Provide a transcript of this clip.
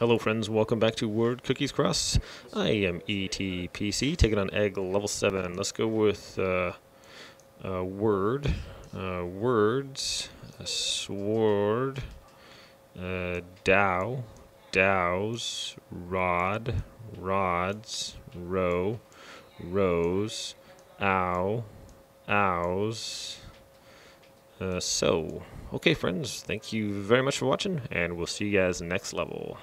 Hello, friends. Welcome back to Word Cookies Cross. I am ETPC, taking on Egg level 7. Let's go with uh, uh, Word, uh, Words, uh, Sword, uh, Dow, Dows, Rod, Rods, Row, Rows, Ow, Ows, uh, so. Okay, friends, thank you very much for watching, and we'll see you guys next level.